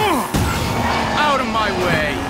Out of my way!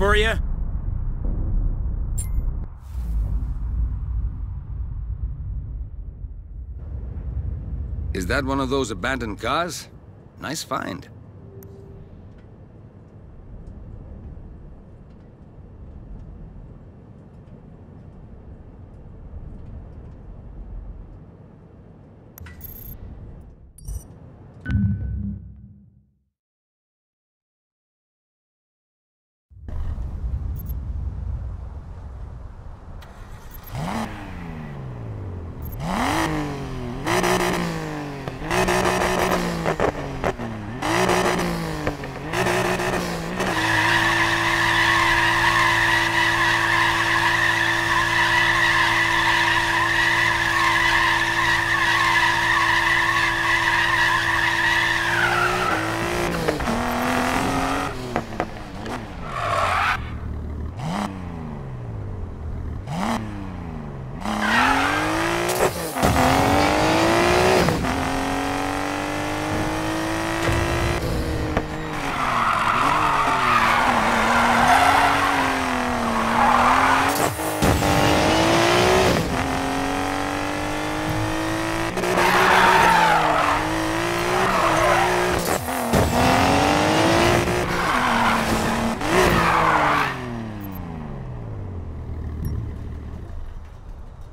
For you? Is that one of those abandoned cars? Nice find.